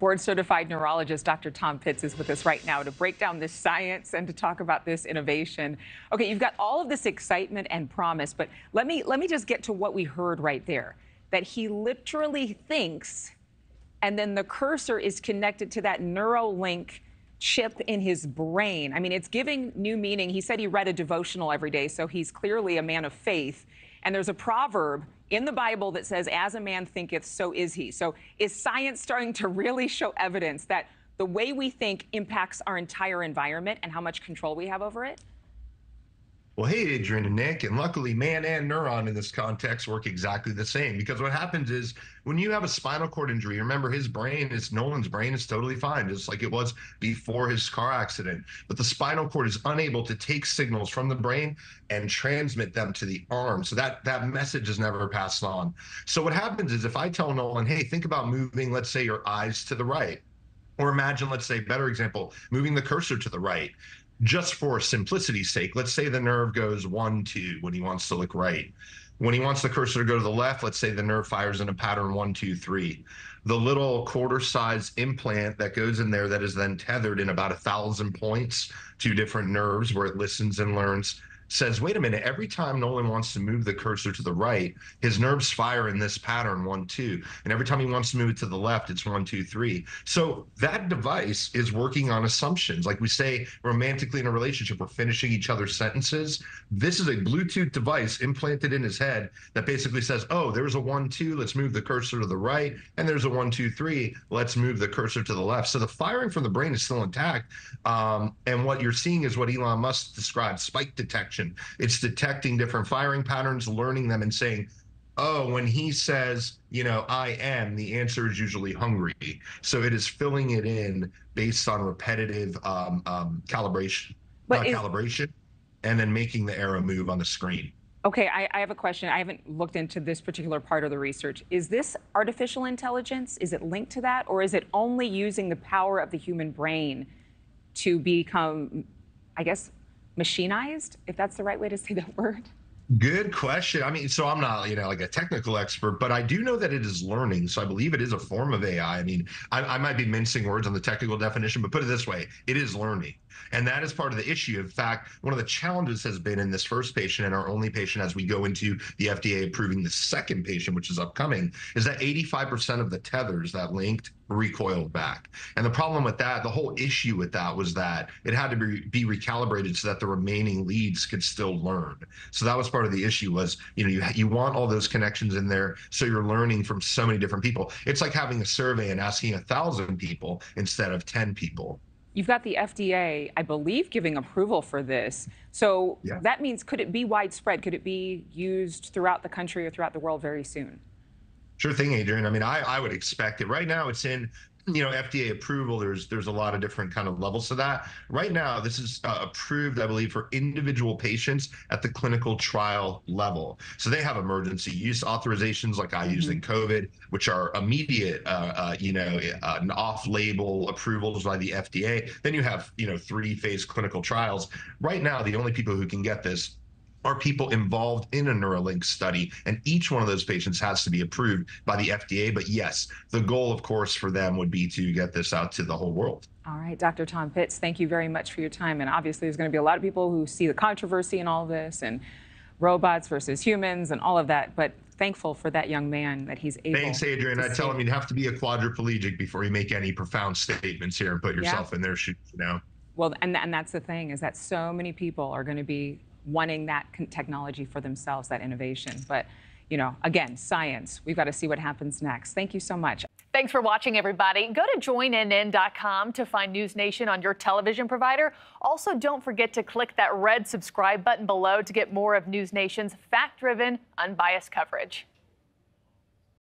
Board certified neurologist Dr. Tom Pitts is with us right now to break down this science and to talk about this innovation. Okay, you've got all of this excitement and promise, but let me let me just get to what we heard right there. That he literally thinks and then the cursor is connected to that Neuralink chip in his brain. I mean, it's giving new meaning. He said he read a devotional every day, so he's clearly a man of faith. And there's a proverb in the Bible that says, As a man thinketh, so is he. So is science starting to really show evidence that the way we think impacts our entire environment and how much control we have over it? Well, hey, Adrienne and Nick, and luckily, man and neuron in this context work exactly the same because what happens is when you have a spinal cord injury, remember his brain is Nolan's brain is totally fine, just like it was before his car accident. But the spinal cord is unable to take signals from the brain and transmit them to the arm. So that that message is never passed on. So what happens is if I tell Nolan, hey, think about moving, let's say, your eyes to the right. Or imagine, let's say, better example, moving the cursor to the right just for simplicity's sake, let's say the nerve goes one, two when he wants to look right. When he wants the cursor to go to the left, let's say the nerve fires in a pattern one, two, three. The little quarter size implant that goes in there that is then tethered in about a thousand points to different nerves where it listens and learns says, wait a minute, every time Nolan wants to move the cursor to the right, his nerves fire in this pattern, one, two. And every time he wants to move it to the left, it's one, two, three. So that device is working on assumptions. Like we say romantically in a relationship, we're finishing each other's sentences. This is a Bluetooth device implanted in his head that basically says, oh, there's a one, two, let's move the cursor to the right. And there's a one, two, three, let's move the cursor to the left. So the firing from the brain is still intact. Um, and what you're seeing is what Elon Musk described spike detection detection. It's detecting different firing patterns, learning them, and saying, oh, when he says, you know, I am, the answer is usually hungry. So it is filling it in based on repetitive um, um, calibration, uh, is- calibration, and then making the arrow move on the screen. Okay, I, I, have a question. I haven't looked into this particular part of the research. Is this artificial intelligence? Is it linked to that? Or is it only using the power of the human brain to become, I guess, machinized, if that's the right way to say that word? Good question. I mean, so I'm not, you know, like a technical expert, but I do know that it is learning. So I believe it is a form of AI. I mean, I, I, might be mincing words on the technical definition, but put it this way it is learning. And that is part of the issue. In fact, one of the challenges has been in this first patient and our only patient as we go into the FDA approving the second patient, which is upcoming, is that 85% of the tethers that linked recoiled back. And the problem with that, the whole issue with that was that it had to be, be recalibrated so that the remaining leads could still learn. So that was part of the issue was, you know, you, you want all those connections in there so you're learning from so many different people. It's like having a survey and asking a thousand people instead of 10 people. You've got the FDA, I believe, giving approval for this. So yeah. that means could it be widespread? Could it be used throughout the country or throughout the world very soon? Sure thing, Adrienne. I mean, I, I would expect it. Right now, it's in you know FDA approval. There's there's a lot of different kind of levels to that. Right now, this is uh, approved, I believe, for individual patients at the clinical trial level. So they have emergency use authorizations, like I mm-hmm. used in COVID, which are immediate, uh, uh, you know, uh, off-label approvals by the FDA. Then you have you know three-phase clinical trials. Right now, the only people who can get this are people involved in a Neuralink study, and each one of those patients has to be approved by the FDA. But yes, the goal, of course, for them would be to get this out to the whole world. All right, Dr. Tom Pitts, thank you very much for your time. And obviously, there's going to be a lot of people who see the controversy in all this and robots versus humans and all of that. But thankful for that young man that he's able. Thanks, Adrienne. I tell him you'd have to be a quadriplegic before you make any profound statements here and put yourself yeah. in their shoes. You know. Well, and and that's the thing is that so many people are going to be wanting that technology for themselves, that innovation. But, you know, again, science. We've got to see what happens next. Thank you so much. Thanks for watching, everybody. Go to joinnn.com to find NewsNation on your television provider. Also, don't forget to click that red subscribe button below to get more of NewsNation's fact driven, unbiased coverage.